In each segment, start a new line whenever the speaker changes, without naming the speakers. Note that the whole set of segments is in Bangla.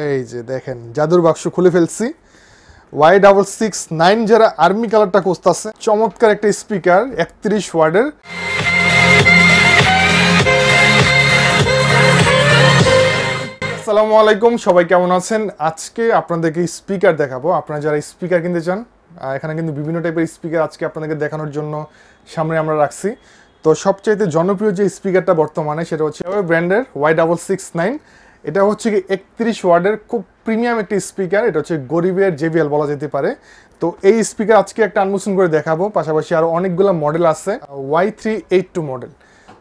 এই যে দেখেন, জাদুর বাক্স খুলে ফেলছি। ওয়াই ডাবল সিক্স নাইন যারা আর্মি কালারটা খুঁজতেছে, চমৎকার একটা স্পিকার একত্রিশ ওয়ার্ডের। আসসালামু আলাইকুম, সবাই কেমন আছেন? আজকে আপনাদেরকে স্পিকার দেখাবো। আপনারা যারা স্পিকার কিনতে চান এখানে কিন্তু বিভিন্ন টাইপের স্পিকার আজকে আপনাদেরকে দেখানোর জন্য সামনে আমরা রাখছি। তো সবচাইতে জনপ্রিয় যে স্পিকারটা বর্তমানে, সেটা হচ্ছে ব্র্যান্ডের ওয়াই ডাবল সিক্স নাইন এটা হচ্ছে কি একত্রিশ ওয়ার্ডের খুব প্রিমিয়াম একটি স্পিকার, এটা হচ্ছে গরিবের জেবিএল বলা যেতে পারে। তো এই স্পিকার আজকে একটা আনমোশন করে দেখাবো, পাশাপাশি আরও অনেকগুলো মডেল আছে Y three eight two model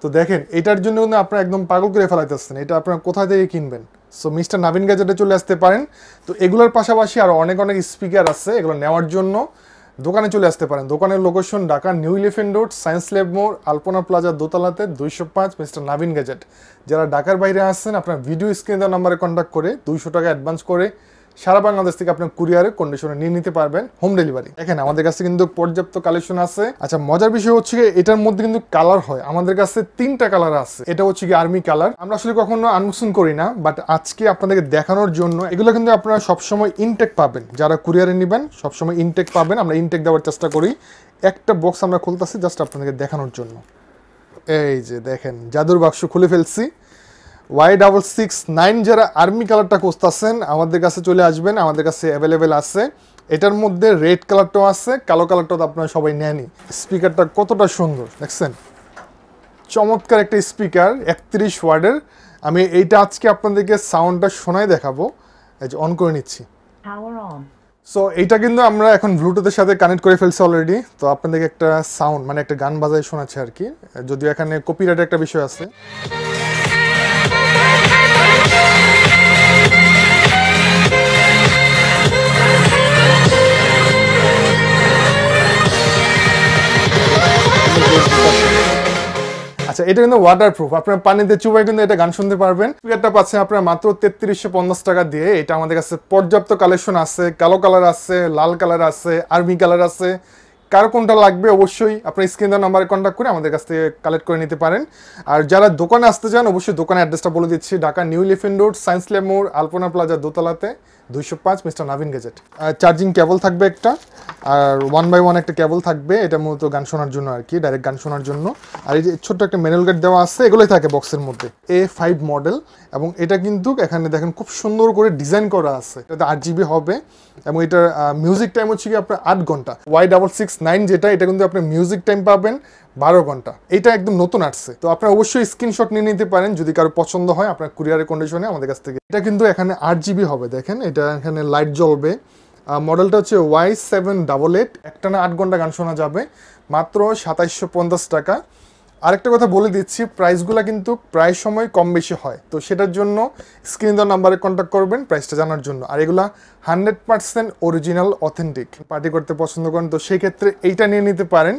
তো দেখেন, এটার জন্য কিন্তু আপনারা একদম পাগল করে ফেলাইতেছেন, এটা আপনারা কোথা থেকে কিনবেন? সো মিস্টার নাবিন গ্যাজেটে চলে আসতে পারেন। তো এগুলোর পাশাপাশি আরও অনেক অনেক স্পিকার আছে, এগুলো নেওয়ার জন্য। দোকানে চলে আসতে পারেন। দোকানের location Dhaka new elephant road science lab মোড় আলপনা প্লাজা দোতলাতে, দুইশো পাঁচ মিস্টার নাবিন গ্যাজেট যারা ঢাকার বাইরে আসছেন আপনার ভিডিও স্ক্রিন দেওয়া নাম্বারে কন্ট্যাক্ট করে, দুইশো টাকা অ্যাডভান্স করে সারা বাংলাদেশ থেকে আপনার কুরিয়ারে কন্ডিশনে নিয়ে নিতে পারবেন হোম ডেলিভারি দেখেন আমাদের কাছে কিন্তু পর্যাপ্ত কালেকশন আছে। আচ্ছা মজার বিষয় হচ্ছে এটার মধ্যে কিন্তু কালার হয়। আমাদের কাছে তিনটা কালার আছে। এটা হচ্ছে কি আর্মি কালার আমরা আসলে কখনো আনমোশন করি না বাট আজকে আপনাদেরকে দেখানোর জন্য এগুলো কিন্তু আপনারা সবসময় ইনটেক পাবেন। যারা কুরিয়ারে নেবেন, সবসময় ইনটেক পাবেন। আমরা ইনটেক দেওয়ার চেষ্টা করি। একটা বক্স আমরা খুলতেছি জাস্ট আপনাদেরকে দেখানোর জন্য। এই যে দেখেন, জাদুর বাক্স খুলে ফেলছি। ওয়াই ডাবল সিক্স নাইন যারা আর্মি কালারটা খুঁজতেছেন আমাদের কাছে চলে আসবেন আমাদের কাছে অ্যাভেলেবেল আছে। এটার মধ্যে রেড কালারটাও আছে কালো কালারটাও তো আপনারা সবাই নেয়নি স্পিকারটা কতটা সুন্দর দেখছেন? চমৎকার একটা স্পিকার একত্রিশ ওয়ার্ডের। আমি এইটা আজকে আপনাদেরকে সাউন্ডটা শোনায় দেখাবো। এই যে অন করে নিচ্ছি। সো এইটা কিন্তু আমরা এখন ব্লুটুথের সাথে কানেক্ট করে ফেলছি অলরেডি তো আপনাদেরকে একটা সাউন্ড মানে একটা গান বাজায় শোনাচ্ছে আর কি। যদিও এখানে কপিরাইট একটা বিষয় আছে। আচ্ছা এটা কিন্তু ওয়াটার প্রুফ আপনার পানিতে চুবাই কিন্তু এটা গান শুনতে পারবেন। স্পিকারটা পাচ্ছেন আপনার মাত্র তেত্রিশশো পঞ্চাশ টাকা দিয়ে। এটা আমাদের কাছে পর্যাপ্ত কালেকশন আছে, কালো কালার আছে, লাল কালার আছে আর্মি কালার আছে। কার কোনটা লাগবে অবশ্যই আপনার স্ক্রিন দেওয়ার নাম্বারে কন্ট্যাক্ট করে আমাদের কাছ থেকে কালেক্ট করে নিতে পারেন। আর যারা দোকানে আসতে চান, অবশ্যই দোকানের অ্যাড্রেসটা বলে দিচ্ছি, Dhaka new elephant road, science lab মোড়, আলপনা প্লাজা দোতলাতে, দুইশো পাঁচ, mister Naveen gadget. Charging cable থাকবে একটা, আর ওয়ান বাই ওয়ান একটা কেবল থাকবে, এটা মূলত গান শোনার জন্য আর কি ডাইরেক্ট গান শোনার জন্য। আর এই যে ছোট্ট একটা ম্যানুয়াল গার্ড দেওয়া আছে, এগুলোই থাকে বক্সের মধ্যে। এ ফাইভ মডেল এবং এটা কিন্তু এখানে দেখেন খুব সুন্দর করে ডিজাইন করা আছে। এটা আট জিবি হবে, এবং এটার মিউজিক টাইম হচ্ছে কি আপনার আট ঘণ্টা। ওয়াই ডাবল সিক্স নাইন যেটা, এটা কিন্তু আপনি মিউজিক টাইম পাবেন বারো ঘণ্টা। এটা একদম নতুন আসছে। তো আপনারা অবশ্যই স্ক্রিনশট নিয়ে নিতে পারেন। যদি কারও পছন্দ হয়, আপনার কুরিয়ারের কন্ডিশনে আমাদের কাছ থেকে। এটা কিন্তু এখানে আট জিবি হবে, দেখেন। এটা এখানে লাইট জ্বলবে। মডেলটা হচ্ছে ওয়াই সেভেন ডাবল এইট একটানা আট ঘণ্টা গান শোনা যাবে। মাত্র সাতাইশশো পঞ্চাশ টাকা। আরেকটা কথা বলে দিচ্ছি প্রাইসগুলো কিন্তু প্রায় সময় কম বেশি হয়। তো সেটার জন্য স্ক্রিন দেওয়ার নাম্বারে কন্ট্যাক্ট করবেন প্রাইসটা জানার জন্য। আর এগুলা hundred percent original authentic party করতে পছন্দ করেন, তো সেই ক্ষেত্রে এইটা নিয়ে নিতে পারেন।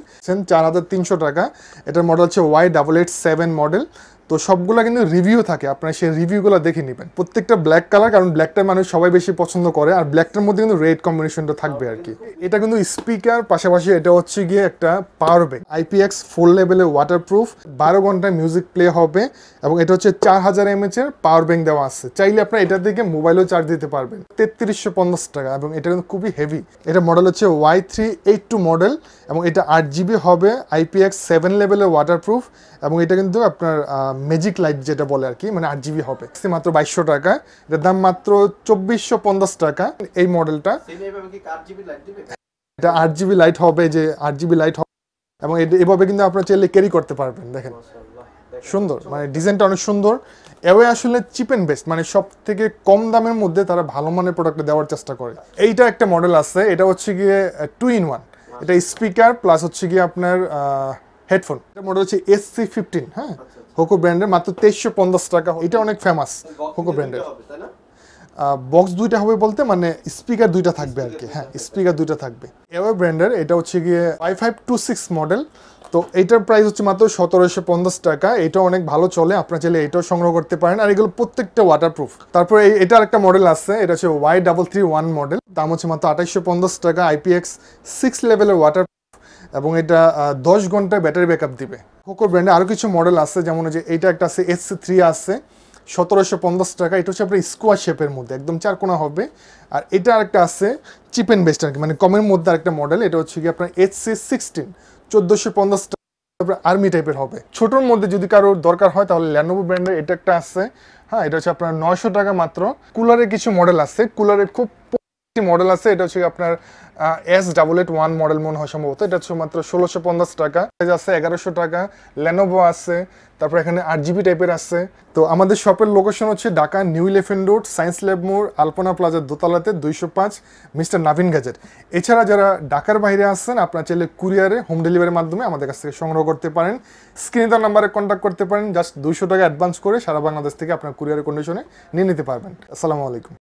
চার হাজার তিনশো টাকা। এটার মডেল হচ্ছে Y double eight seven model তো সবগুলো কিন্তু রিভিউ থাকে, আপনারা সেই রিভিউগুলো দেখে নেবেন। প্রত্যেকটা ব্ল্যাক কালার কারণ ব্ল্যাকটা মানুষ সবাই বেশি পছন্দ করে, আর ব্ল্যাকটার মধ্যে কিন্তু রেড কম্বিনেশনটা থাকবে আর কি। এটা কিন্তু স্পিকার পাশাপাশি এটা হচ্ছে গিয়ে একটা পাওয়ার ব্যাংক আইপিএক্স ফোর লেভেলে ওয়াটারপ্রুফ বারো ঘন্টায় মিউজিক প্লে হবে, এবং এটা হচ্ছে চার হাজার এমএচ এর পাওয়ার ব্যাংক দেওয়া আছে। চাইলে আপনারা এটা থেকে মোবাইলও চার্জ দিতে পারবেন। তেত্রিশশো পঞ্চাশ টাকা, এবং এটা কিন্তু খুবই হেভি এটা মডেল হচ্ছে Y three eight two model এবং এটা আট জিবি হবে আইপিএক্স সেভেন লেভেলের ওয়াটারপ্রুফ এবং এটা কিন্তু আপনার ম্যাজিক লাইট যেটা বলে আর কি মানে আট জিবি হবে। মাত্র বাইশশো টাকা এটার দাম মাত্র চব্বিশশো পঞ্চাশ টাকা। এই মডেলটা এটা আট জিবি লাইট হবে যে আট জিবি লাইট হবে এবং এভাবে কিন্তু আপনারা চাইলে ক্যারি করতে পারবেন দেখেন। সুন্দর মানে ডিজাইনটা অনেক সুন্দর। এওয়ে আসলে চিপ অ্যান্ড বেস্ট মানে সব থেকে কম দামের মধ্যে তারা ভালো মানের প্রোডাক্ট দেওয়ার চেষ্টা করে। এইটা একটা মডেল আছে এটা হচ্ছে গিয়ে টু ইন ওয়ান এটা স্পিকার প্লাস হচ্ছে গিয়ে আপনার হেডফোন এটা মডেল হচ্ছে এস সি ফিফটিন হ্যাঁ? হোকো ব্র্যান্ডের মাত্র তেইশশো পঞ্চাশ টাকা এটা অনেক ফেমাস হোকো ব্র্যান্ডের বক্স দুইটা হবে বলতে মানে স্পিকার দুইটা থাকবে আর কি। হ্যাঁ স্পিকার দুইটা থাকবে। এওয়ে ব্র্যান্ডের এটা হচ্ছে গিয়ে five five two six model তো এইটার প্রাইস হচ্ছে মাত্র সতেরোশো পঞ্চাশ টাকা। এটা অনেক ভালো চলে আপনারা চাইলে এটাও সংগ্রহ করতে পারেন। আর এগুলো প্রত্যেকটা ওয়াটারপ্রুফ তারপরে এই এটার একটা মডেল আছে এটা হচ্ছে Y double three one model দাম হচ্ছে মাত্র আঠাইশশো পঞ্চাশ টাকা। আইপিএক্স সিক্স লেভেলের ওয়াটার এবং এটা দশ ঘন্টায় ব্যাটারি ব্যাকআপ দিবে। কোকো ব্র্যান্ডে আরও কিছু মডেল আছে, যেমন যে এইটা একটা আছে এস থ্রি আছে, সতেরোশো পঞ্চাশ টাকা। এটা হচ্ছে আপনার স্কোয়ার শেপের মধ্যে, একদম চার কোনা হবে। আর এটা আরেকটা আছে চিপ অ্যান্ড বেস্ট আর কি মানে কমের মধ্যে আরেকটা মডেল এটা হচ্ছে কি আপনার এইচ সি সিক্সটিন চোদ্দোশো পঞ্চাশ টাকা আর্মি টাইপের হবে। ছোটোর মধ্যে যদি কারোর দরকার হয়, তাহলে ল্যানোভো ব্র্যান্ডের এটা একটা আছে। হ্যাঁ এটা হচ্ছে আপনার নয়শো টাকা মাত্র। কুলারের কিছু মডেল আছে কুলারের খুব মডেল আছে, এটা হচ্ছে আপনার S double eight one model মনে হয় সম্ভবত। এটা হচ্ছে মাত্র ষোলোশো পঞ্চাশ টাকা। আছে এগারোশো টাকা। লেনোভো আছে, তারপর এখানে আট জিবি টাইপের আছে। তো আমাদের শপের লোকেশন হচ্ছে Dhaka new elephant road science lab মোড় আলপনা প্লাজার দোতলাতে, দুইশো পাঁচ, মিস্টার নাভিন গ্যাজেট এছাড়া যারা ঢাকার বাইরে আসছেন আপনারা চাইলে কুরিয়ারে হোম ডেলিভারির মাধ্যমে আমাদের কাছ থেকে সংগ্রহ করতে পারেন। স্ক্রিনে তার নাম্বারে কন্ট্যাক্ট করতে পারেন। জাস্ট দুইশো টাকা অ্যাডভান্স করে সারা বাংলাদেশ থেকে আপনার কুরিয়ারের কন্ডিশনে নিয়ে নিতে পারবেন। আসসালামু আলাইকুম।